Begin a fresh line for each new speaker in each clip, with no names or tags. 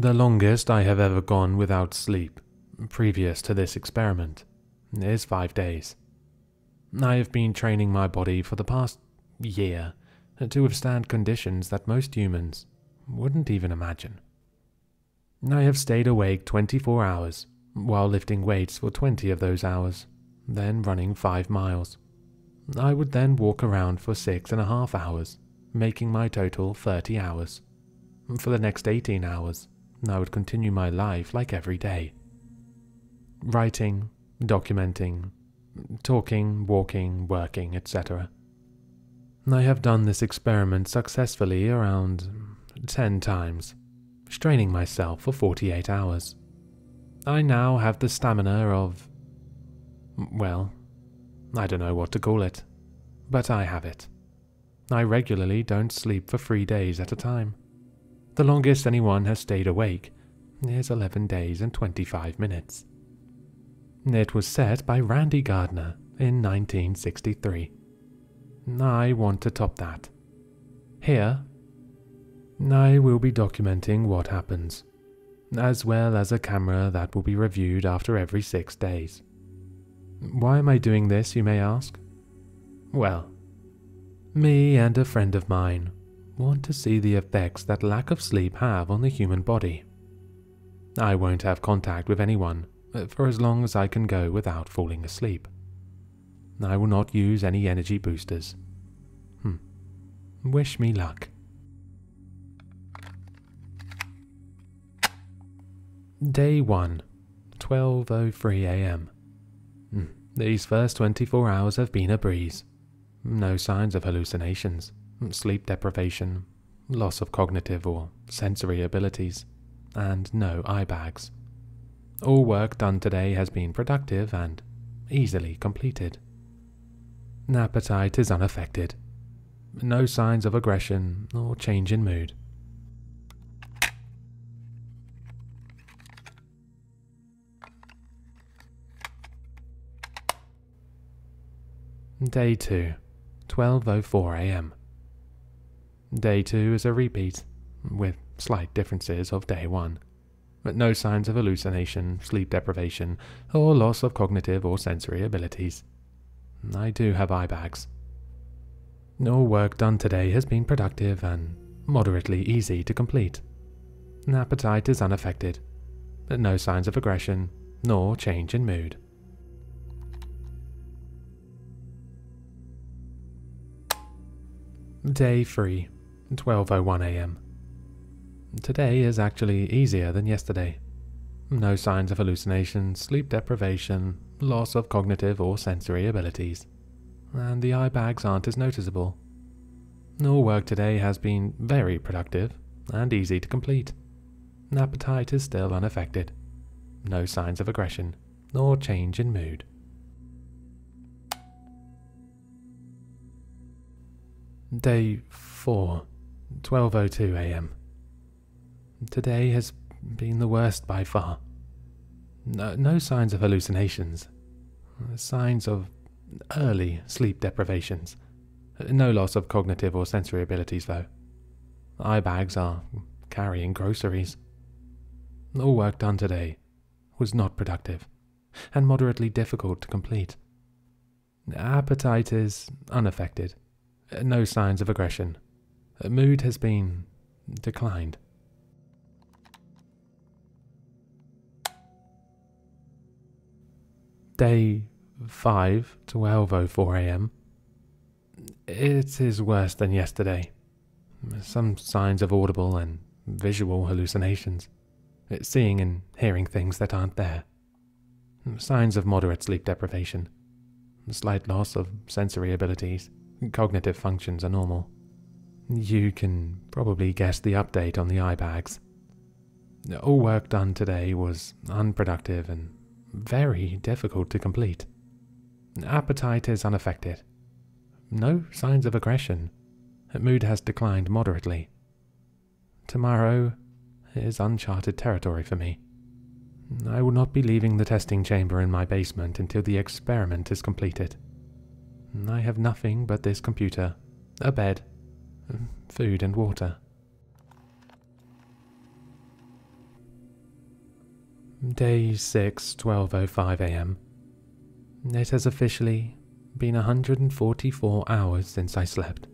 The longest I have ever gone without sleep, previous to this experiment, is five days. I have been training my body for the past year to withstand conditions that most humans wouldn't even imagine. I have stayed awake 24 hours while lifting weights for 20 of those hours, then running 5 miles. I would then walk around for six and a half hours, making my total 30 hours. For the next 18 hours, I would continue my life like every day. Writing, documenting, talking, walking, working, etc. I have done this experiment successfully around 10 times, straining myself for 48 hours. I now have the stamina of. well, I don't know what to call it, but I have it. I regularly don't sleep for three days at a time. The longest anyone has stayed awake is 11 days and 25 minutes. It was set by Randy Gardner in 1963. I want to top that. Here, I will be documenting what happens, as well as a camera that will be reviewed after every six days. Why am I doing this, you may ask? Well, me and a friend of mine want to see the effects that lack of sleep have on the human body. I won't have contact with anyone for as long as I can go without falling asleep. I will not use any energy boosters. Hmm. Wish me luck. Day 1, 12.03 am. Hmm. These first 24 hours have been a breeze. No signs of hallucinations, sleep deprivation, loss of cognitive or sensory abilities, and no eye bags. All work done today has been productive and easily completed. Appetite is unaffected. No signs of aggression or change in mood. Day 2, 12.04 am. Day 2 is a repeat, with slight differences of day 1, but no signs of hallucination, sleep deprivation, or loss of cognitive or sensory abilities. I do have eye bags. All work done today has been productive and moderately easy to complete. Appetite is unaffected, but no signs of aggression nor change in mood. Day 3, 12.01am. Today is actually easier than yesterday. No signs of hallucination, sleep deprivation, loss of cognitive or sensory abilities. And the eye bags aren't as noticeable. All work today has been very productive and easy to complete. Appetite is still unaffected. No signs of aggression or change in mood. Day 4, 12.02 am. Today has been the worst by far. No, no signs of hallucinations. Signs of early sleep deprivations. No loss of cognitive or sensory abilities, though. Eye bags are carrying groceries. All work done today was not productive and moderately difficult to complete. Appetite is unaffected. No signs of aggression. Uh, mood has been declined. Day 5, 12.04 am. It is worse than yesterday. Some signs of audible and visual hallucinations. It's Seeing and hearing things that aren't there. Signs of moderate sleep deprivation. Slight loss of sensory abilities. Cognitive functions are normal. You can probably guess the update on the eye bags. All work done today was unproductive and very difficult to complete. Appetite is unaffected. No signs of aggression. Mood has declined moderately. Tomorrow is uncharted territory for me. I will not be leaving the testing chamber in my basement until the experiment is completed. I have nothing but this computer, a bed, food and water. Day 6, 12.05 am. It has officially been 144 hours since I slept.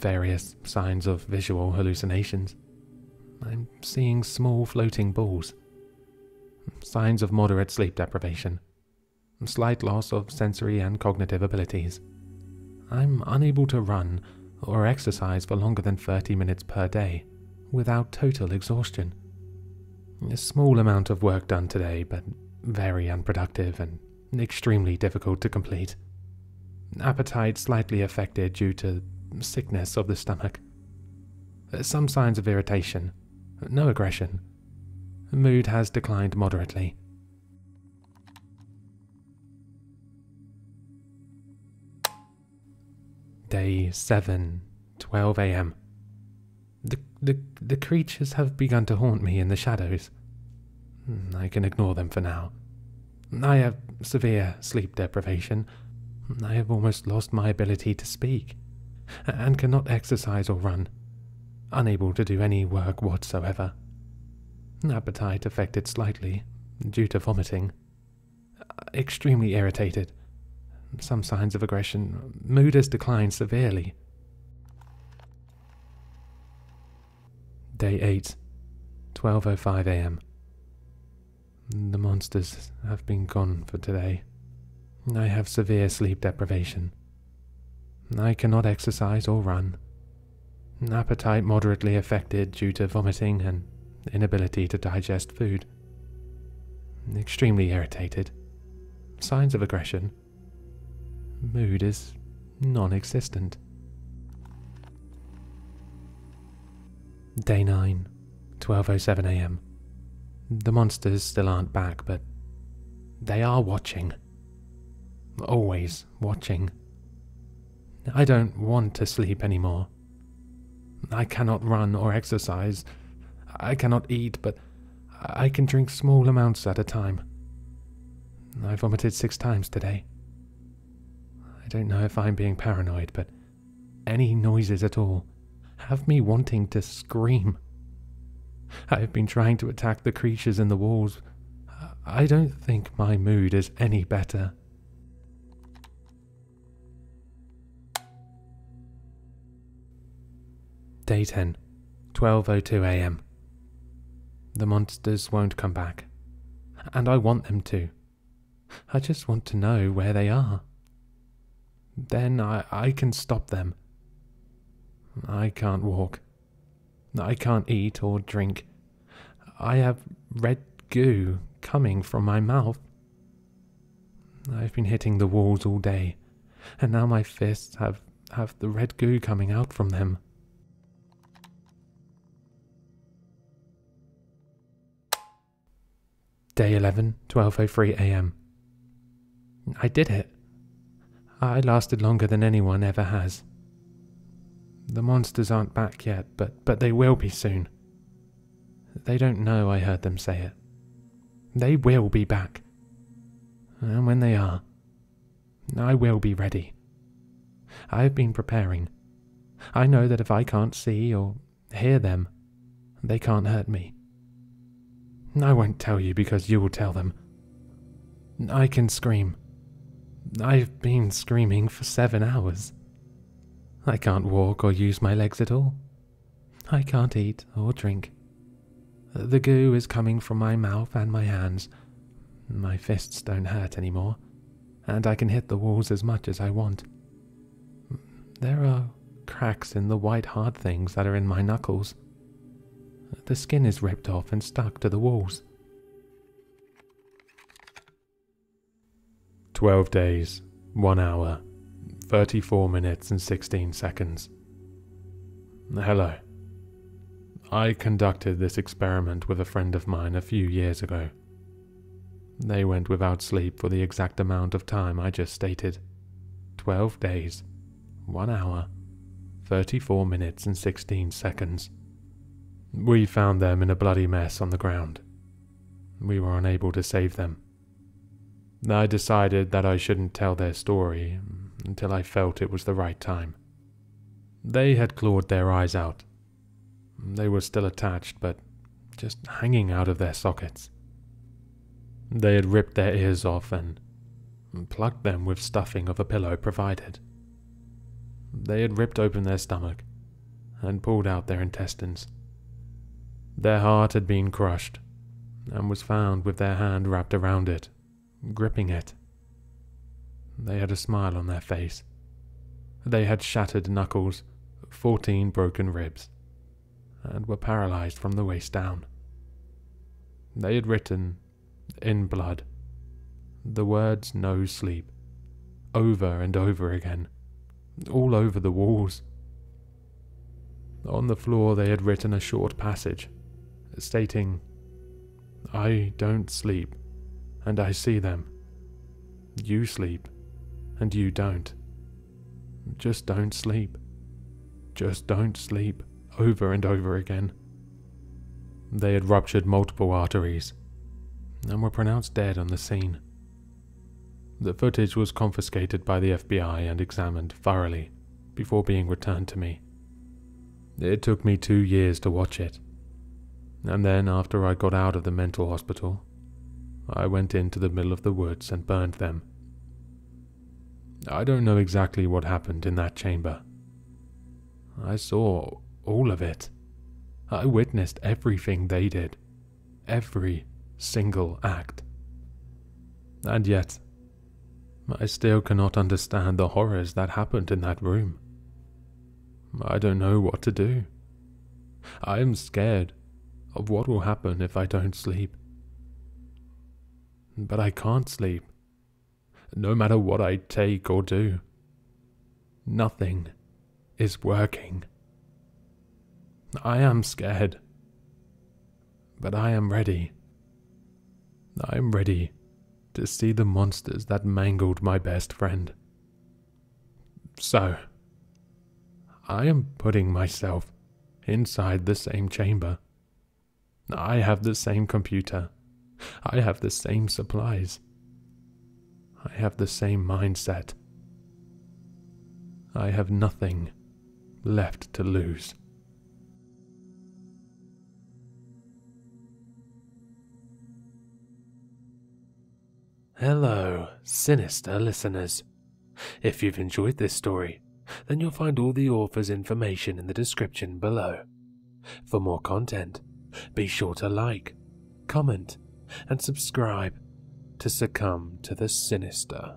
Various signs of visual hallucinations. I'm seeing small floating balls. Signs of moderate sleep deprivation. Slight loss of sensory and cognitive abilities. I'm unable to run or exercise for longer than 30 minutes per day without total exhaustion. A small amount of work done today, but very unproductive and extremely difficult to complete. Appetite slightly affected due to sickness of the stomach. Some signs of irritation, no aggression. Mood has declined moderately. Day 7, 12 am. The, the, the creatures have begun to haunt me in the shadows. Hmm, I can ignore them for now. I have severe sleep deprivation. I have almost lost my ability to speak, and cannot exercise or run, unable to do any work whatsoever. Appetite affected slightly, due to vomiting. Extremely irritated. Some signs of aggression. Mood has declined severely. Day 8, 12.05 am. The monsters have been gone for today. I have severe sleep deprivation. I cannot exercise or run. Appetite moderately affected due to vomiting and inability to digest food. Extremely irritated. Signs of aggression. Mood is non existent. Day 9, 12.07 am. The monsters still aren't back, but they are watching. Always watching. I don't want to sleep anymore. I cannot run or exercise. I cannot eat, but I can drink small amounts at a time. I vomited six times today. I don't know if I'm being paranoid, but any noises at all have me wanting to scream. I have been trying to attack the creatures in the walls. I don't think my mood is any better. Day 10, 12.02 am. The monsters won't come back. And I want them to. I just want to know where they are. Then I, I can stop them. I can't walk. I can't eat or drink. I have red goo coming from my mouth. I've been hitting the walls all day, and now my fists have, have the red goo coming out from them. Day 11, 12.03 am. I did it. I lasted longer than anyone ever has. The monsters aren't back yet, but, but they will be soon. They don't know I heard them say it. They will be back. And when they are, I will be ready. I have been preparing. I know that if I can't see or hear them, they can't hurt me. I won't tell you because you will tell them. I can scream. I've been screaming for seven hours. I can't walk or use my legs at all. I can't eat or drink. The goo is coming from my mouth and my hands. My fists don't hurt anymore, and I can hit the walls as much as I want. There are cracks in the white hard things that are in my knuckles. The skin is ripped off and stuck to the walls. Twelve days, one hour, 34 minutes and 16 seconds. Hello. I conducted this experiment with a friend of mine a few years ago. They went without sleep for the exact amount of time I just stated 12 days, 1 hour, 34 minutes and 16 seconds. We found them in a bloody mess on the ground. We were unable to save them. I decided that I shouldn't tell their story until I felt it was the right time. They had clawed their eyes out. They were still attached, but just hanging out of their sockets. They had ripped their ears off and plugged them with stuffing of a pillow provided. They had ripped open their stomach and pulled out their intestines. Their heart had been crushed and was found with their hand wrapped around it, gripping it. They had a smile on their face. They had shattered knuckles, fourteen broken ribs, and were paralyzed from the waist down. They had written, in blood, the words no sleep, over and over again, all over the walls. On the floor, they had written a short passage stating, I don't sleep, and I see them. You sleep, and you don't. Just don't sleep. Just don't sleep, over and over again. They had ruptured multiple arteries and were pronounced dead on the scene. The footage was confiscated by the FBI and examined thoroughly before being returned to me. It took me two years to watch it, and then after I got out of the mental hospital, I went into the middle of the woods and burned them. I don't know exactly what happened in that chamber. I saw all of it. I witnessed everything they did, every single act. And yet, I still cannot understand the horrors that happened in that room. I don't know what to do. I am scared of what will happen if I don't sleep. But I can't sleep, no matter what I take or do. Nothing is working. I am scared, but I am ready. I am ready to see the monsters that mangled my best friend. So, I am putting myself inside the same chamber. I have the same computer. I have the same supplies. I have the same mindset. I have nothing left to lose.
Hello, sinister listeners. If you've enjoyed this story, then you'll find all the author's information in the description below. For more content, be sure to like, comment, and subscribe to succumb to the sinister.